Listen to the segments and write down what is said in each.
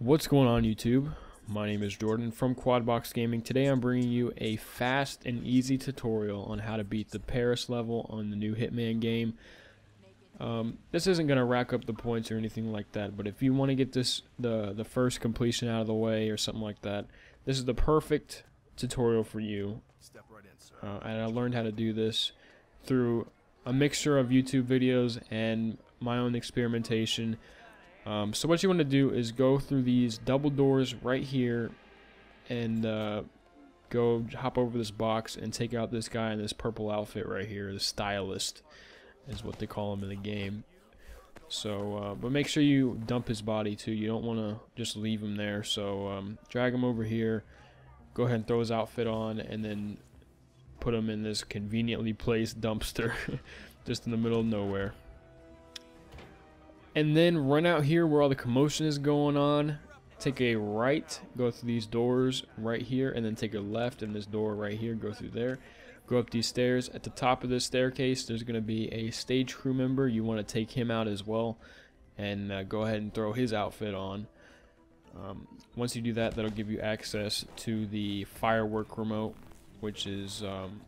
What's going on YouTube? My name is Jordan from Quadbox Gaming. Today I'm bringing you a fast and easy tutorial on how to beat the Paris level on the new Hitman game. Um, this isn't going to rack up the points or anything like that, but if you want to get this the, the first completion out of the way or something like that, this is the perfect tutorial for you. Uh, and I learned how to do this through a mixture of YouTube videos and my own experimentation um, so what you want to do is go through these double doors right here and uh, go hop over this box and take out this guy in this purple outfit right here, the stylist is what they call him in the game. So, uh, but make sure you dump his body too. You don't want to just leave him there. So um, drag him over here, go ahead and throw his outfit on, and then put him in this conveniently placed dumpster just in the middle of nowhere and then run out here where all the commotion is going on. Take a right go through these doors right here and then take a left in this door right here go through there. Go up these stairs. At the top of this staircase there's going to be a stage crew member. You want to take him out as well and uh, go ahead and throw his outfit on. Um, once you do that that'll give you access to the firework remote which is um,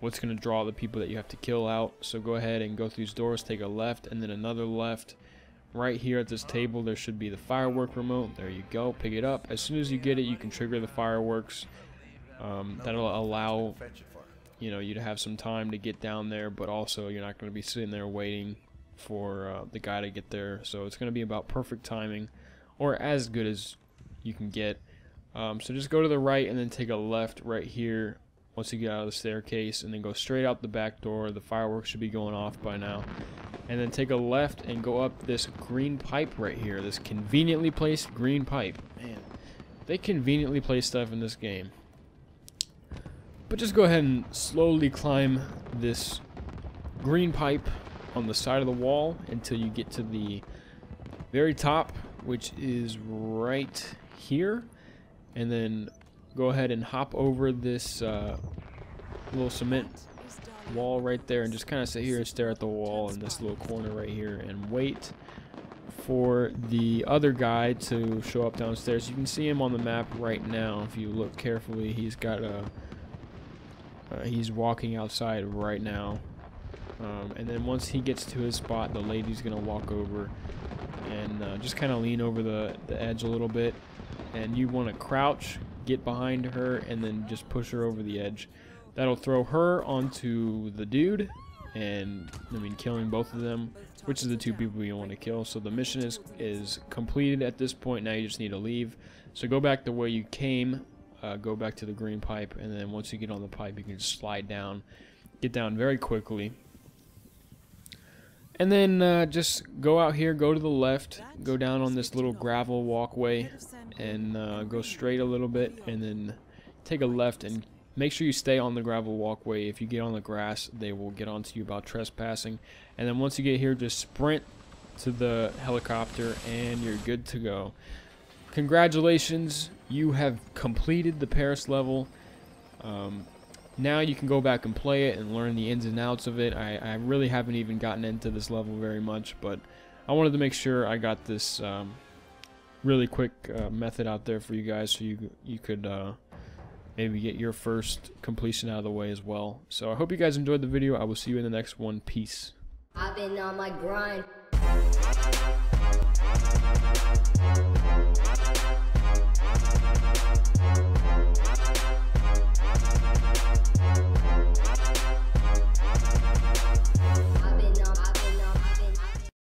what's going to draw the people that you have to kill out. So go ahead and go through these doors, take a left and then another left. Right here at this table there should be the firework remote. There you go, pick it up. As soon as you get it you can trigger the fireworks. Um, that'll allow you know you to have some time to get down there but also you're not going to be sitting there waiting for uh, the guy to get there. So it's going to be about perfect timing or as good as you can get. Um, so just go to the right and then take a left right here once you get out of the staircase and then go straight out the back door. The fireworks should be going off by now. And then take a left and go up this green pipe right here. This conveniently placed green pipe. Man, they conveniently place stuff in this game. But just go ahead and slowly climb this green pipe on the side of the wall until you get to the very top, which is right here. And then go ahead and hop over this uh, little cement wall right there and just kind of sit here and stare at the wall in this little corner right here and wait for the other guy to show up downstairs. You can see him on the map right now if you look carefully. He's got a uh, he's walking outside right now. Um, and then once he gets to his spot, the lady's gonna walk over and uh, just kind of lean over the, the edge a little bit. And you want to crouch, get behind her and then just push her over the edge. That'll throw her onto the dude and I mean killing both of them, which is the two people you want to kill. So the mission is is completed at this point. Now you just need to leave. So go back the way you came, uh, go back to the green pipe, and then once you get on the pipe, you can slide down, get down very quickly. And then uh, just go out here, go to the left, go down on this little gravel walkway, and uh, go straight a little bit and then take a left and make sure you stay on the gravel walkway. If you get on the grass, they will get onto you about trespassing. And then once you get here, just sprint to the helicopter and you're good to go. Congratulations, you have completed the Paris level. Um, now you can go back and play it and learn the ins and outs of it. I, I really haven't even gotten into this level very much, but I wanted to make sure I got this um, really quick uh, method out there for you guys so you you could uh, maybe get your first completion out of the way as well. So I hope you guys enjoyed the video. I will see you in the next one. Peace. I've been on my grind.